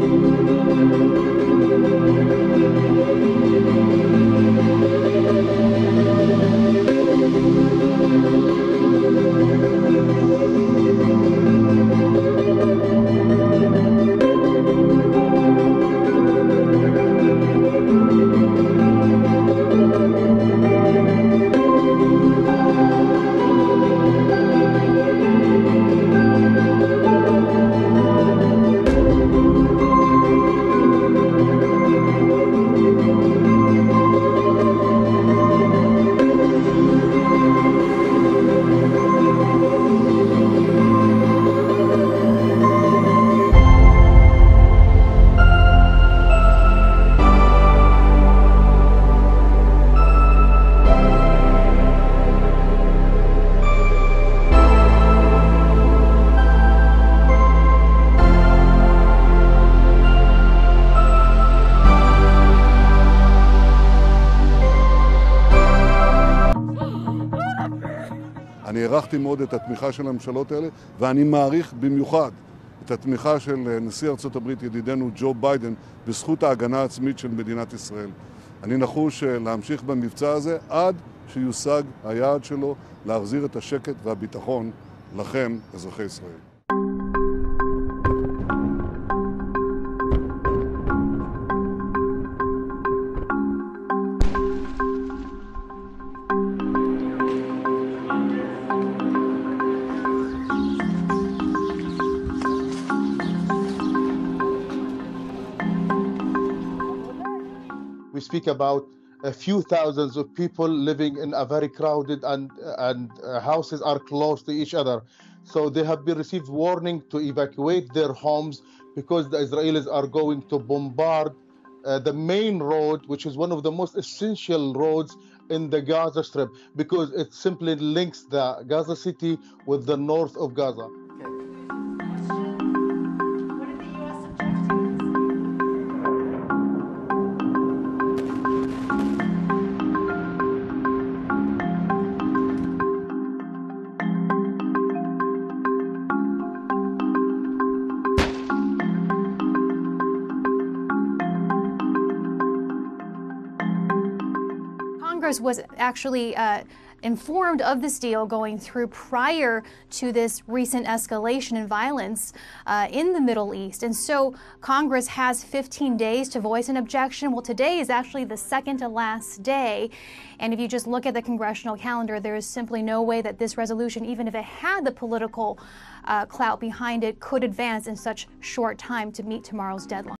you. אני הערכתי מאוד את התמיכה של הממשלות האלה, ואני מעריך במיוחד את התמיכה של נשיא ארצות הברית, ידידנו ג'ו ביידן, בזכות ההגנה העצמית של מדינת ישראל. אני נחוש להמשיך במבצע הזה עד שיושג היעד שלו להחזיר את השקט והביטחון לכם, אזרחי ישראל. We speak about a few thousands of people living in a very crowded and and uh, houses are close to each other. So they have been received warning to evacuate their homes because the israelis are going to bombard uh, the main road which is one of the most essential roads in the gaza strip because it simply links the gaza city with the north of gaza Congress was actually uh, informed of this deal going through prior to this recent escalation in violence uh, in the Middle East. And so Congress has 15 days to voice an objection. Well, today is actually the second to last day. And if you just look at the congressional calendar, there is simply no way that this resolution, even if it had the political uh, clout behind it, could advance in such short time to meet tomorrow's deadline.